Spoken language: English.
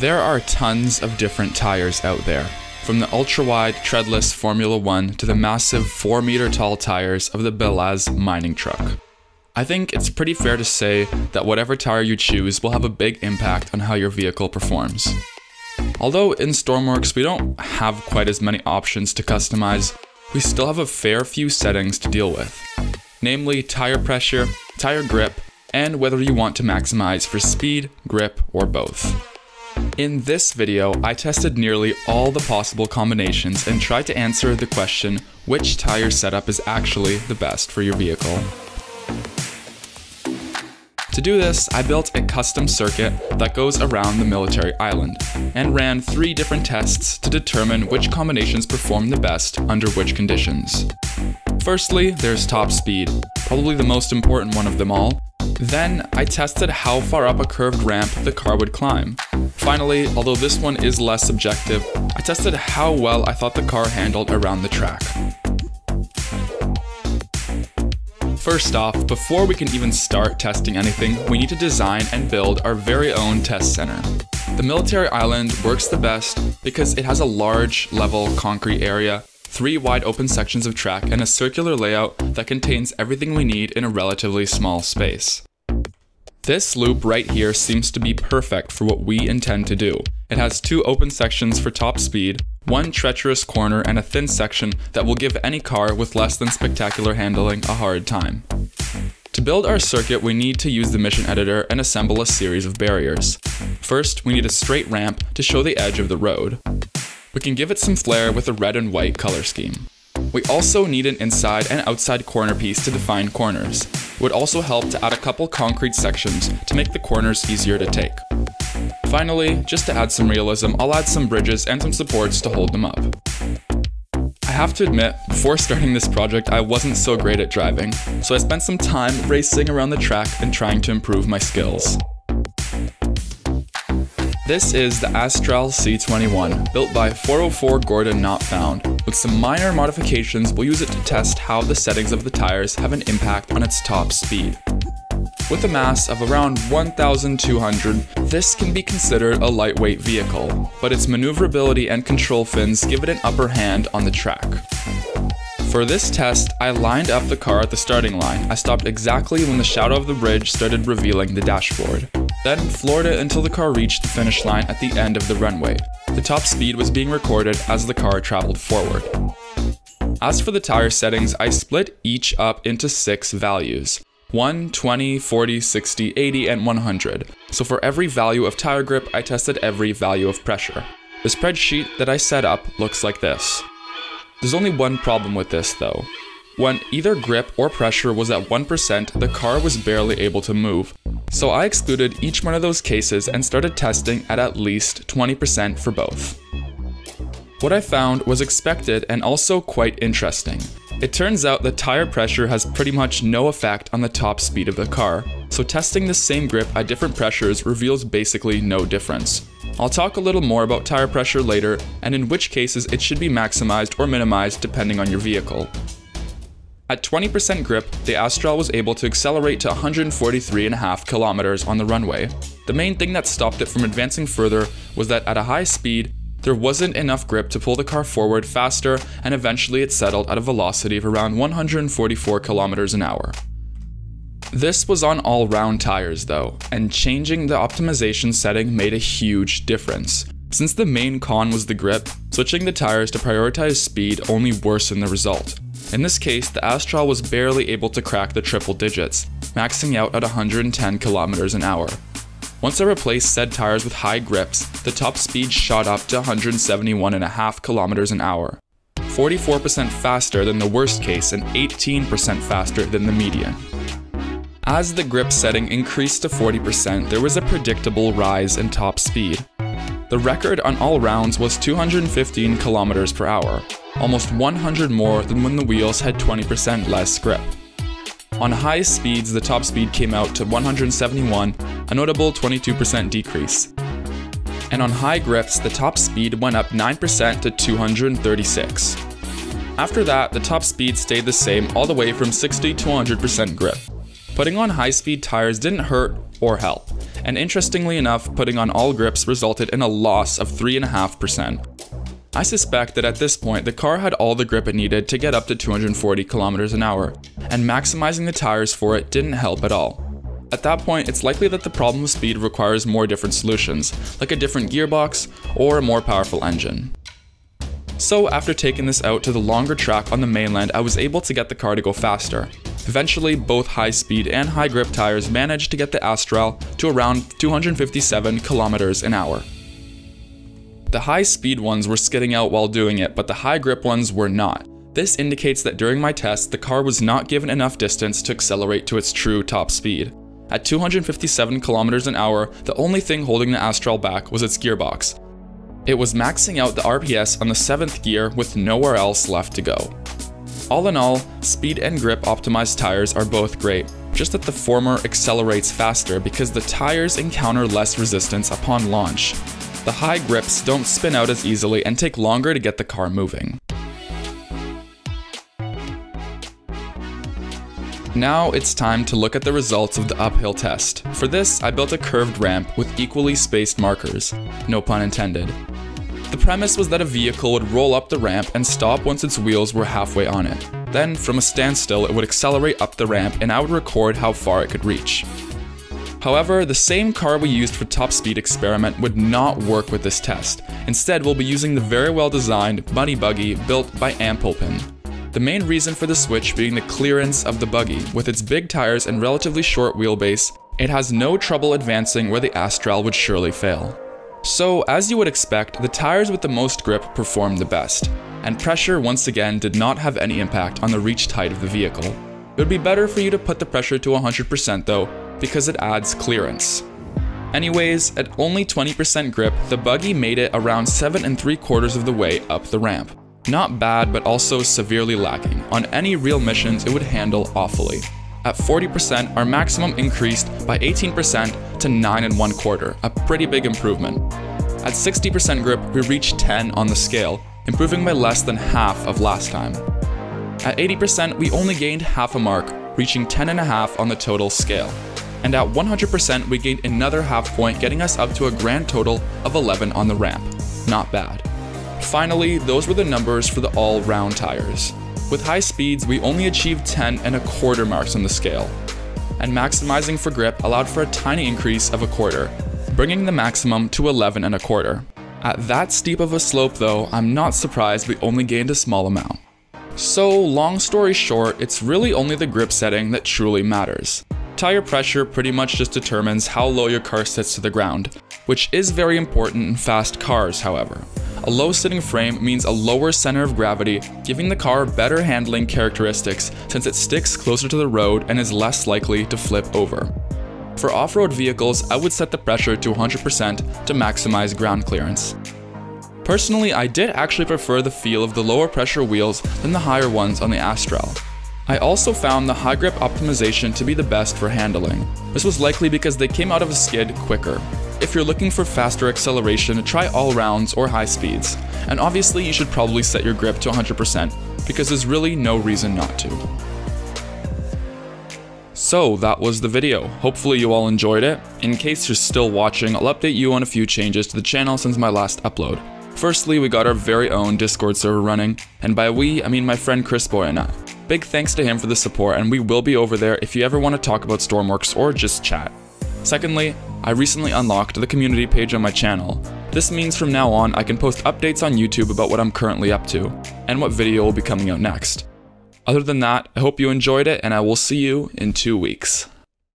There are tons of different tires out there, from the ultra wide treadless Formula One to the massive 4 meter tall tires of the Belaz mining truck. I think it's pretty fair to say that whatever tire you choose will have a big impact on how your vehicle performs. Although in Stormworks we don't have quite as many options to customize, we still have a fair few settings to deal with. Namely, tire pressure, tire grip, and whether you want to maximize for speed, grip, or both. In this video, I tested nearly all the possible combinations and tried to answer the question which tire setup is actually the best for your vehicle. To do this, I built a custom circuit that goes around the military island, and ran three different tests to determine which combinations perform the best under which conditions. Firstly, there's top speed, probably the most important one of them all. Then, I tested how far up a curved ramp the car would climb. Finally, although this one is less subjective, I tested how well I thought the car handled around the track. First off, before we can even start testing anything, we need to design and build our very own test center. The military island works the best because it has a large, level concrete area, three wide open sections of track, and a circular layout that contains everything we need in a relatively small space. This loop right here seems to be perfect for what we intend to do. It has two open sections for top speed, one treacherous corner, and a thin section that will give any car with less than spectacular handling a hard time. To build our circuit, we need to use the mission editor and assemble a series of barriers. First, we need a straight ramp to show the edge of the road. We can give it some flair with a red and white color scheme. We also need an inside and outside corner piece to define corners. It would also help to add a couple concrete sections to make the corners easier to take. Finally, just to add some realism, I'll add some bridges and some supports to hold them up. I have to admit, before starting this project, I wasn't so great at driving, so I spent some time racing around the track and trying to improve my skills. This is the Astral C21, built by 404 Gordon Not Found. With some minor modifications, we'll use it to test how the settings of the tires have an impact on its top speed. With a mass of around 1,200, this can be considered a lightweight vehicle, but its maneuverability and control fins give it an upper hand on the track. For this test, I lined up the car at the starting line. I stopped exactly when the shadow of the bridge started revealing the dashboard. Then Florida until the car reached the finish line at the end of the runway. The top speed was being recorded as the car traveled forward. As for the tire settings, I split each up into six values. 1, 20, 40, 60, 80, and 100. So for every value of tire grip, I tested every value of pressure. The spreadsheet that I set up looks like this. There's only one problem with this though. When either grip or pressure was at 1%, the car was barely able to move. So I excluded each one of those cases and started testing at at least 20% for both. What I found was expected and also quite interesting. It turns out that tire pressure has pretty much no effect on the top speed of the car, so testing the same grip at different pressures reveals basically no difference. I'll talk a little more about tire pressure later, and in which cases it should be maximized or minimized depending on your vehicle. At 20% grip, the Astral was able to accelerate to 143.5 kilometers on the runway. The main thing that stopped it from advancing further was that at a high speed, there wasn't enough grip to pull the car forward faster, and eventually it settled at a velocity of around 144 kilometers an hour. This was on all round tires though, and changing the optimization setting made a huge difference. Since the main con was the grip, switching the tires to prioritize speed only worsened the result. In this case, the Astral was barely able to crack the triple digits, maxing out at 110 kilometers an hour. Once I replaced said tires with high grips, the top speed shot up to 171.5 kilometers an hour, 44% faster than the worst case and 18% faster than the median. As the grip setting increased to 40%, there was a predictable rise in top speed. The record on all rounds was 215 kilometers per hour, almost 100 more than when the wheels had 20% less grip. On high speeds, the top speed came out to 171, a notable 22% decrease. And on high grips, the top speed went up 9% to 236. After that, the top speed stayed the same all the way from 60 to 100% grip. Putting on high speed tires didn't hurt or help. and interestingly enough, putting on all grips resulted in a loss of 3.5%. I suspect that at this point, the car had all the grip it needed to get up to 240 kilometers an hour, and maximizing the tires for it didn't help at all. At that point, it's likely that the problem of speed requires more different solutions, like a different gearbox or a more powerful engine. So after taking this out to the longer track on the mainland, I was able to get the car to go faster. Eventually, both high speed and high grip tires managed to get the Astral to around 257 kilometers an hour. The high speed ones were skidding out while doing it, but the high grip ones were not. This indicates that during my test, the car was not given enough distance to accelerate to its true top speed. At 257 kilometers an hour, the only thing holding the Astral back was its gearbox. It was maxing out the RPS on the 7th gear with nowhere else left to go. All in all, speed and grip optimized tires are both great, just that the former accelerates faster because the tires encounter less resistance upon launch. The high grips don't spin out as easily and take longer to get the car moving. Now it's time to look at the results of the uphill test. For this, I built a curved ramp with equally spaced markers. No pun intended. The premise was that a vehicle would roll up the ramp and stop once its wheels were halfway on it. Then, from a standstill, it would accelerate up the ramp and I would record how far it could reach. However, the same car we used for top speed experiment would not work with this test. Instead, we'll be using the very well designed Bunny Buggy built by Ampoulepin. The main reason for the switch being the clearance of the buggy. With its big tires and relatively short wheelbase, it has no trouble advancing where the Astral would surely fail. So, as you would expect, the tires with the most grip performed the best, and pressure once again did not have any impact on the reached height of the vehicle. It would be better for you to put the pressure to 100% though, because it adds clearance. Anyways, at only 20% grip, the buggy made it around 7 and 3 quarters of the way up the ramp. Not bad, but also severely lacking. On any real missions, it would handle awfully. At 40%, our maximum increased by 18% to 9 and 1 quarter, a pretty big improvement. At 60% grip, we reached 10 on the scale, improving by less than half of last time. At 80%, we only gained half a mark, reaching 10.5 on the total scale. And at 100%, we gained another half point, getting us up to a grand total of 11 on the ramp. Not bad. Finally, those were the numbers for the all-round tires. With high speeds, we only achieved 10 and a quarter marks on the scale, and maximizing for grip allowed for a tiny increase of a quarter, bringing the maximum to 11 and a quarter. At that steep of a slope though, I'm not surprised we only gained a small amount. So long story short, it's really only the grip setting that truly matters. Tire pressure pretty much just determines how low your car sits to the ground, which is very important in fast cars however. A low sitting frame means a lower center of gravity, giving the car better handling characteristics since it sticks closer to the road and is less likely to flip over. For off-road vehicles, I would set the pressure to 100% to maximize ground clearance. Personally, I did actually prefer the feel of the lower pressure wheels than the higher ones on the Astral. I also found the high grip optimization to be the best for handling. This was likely because they came out of a skid quicker. If you're looking for faster acceleration, try all rounds or high speeds. And obviously you should probably set your grip to 100% because there's really no reason not to. So that was the video. Hopefully you all enjoyed it. In case you're still watching, I'll update you on a few changes to the channel since my last upload. Firstly, we got our very own Discord server running, and by we, I mean my friend Chris Boy and I. Big thanks to him for the support, and we will be over there if you ever want to talk about Stormworks or just chat. Secondly, I recently unlocked the community page on my channel. This means from now on I can post updates on YouTube about what I'm currently up to, and what video will be coming out next. Other than that, I hope you enjoyed it and I will see you in two weeks.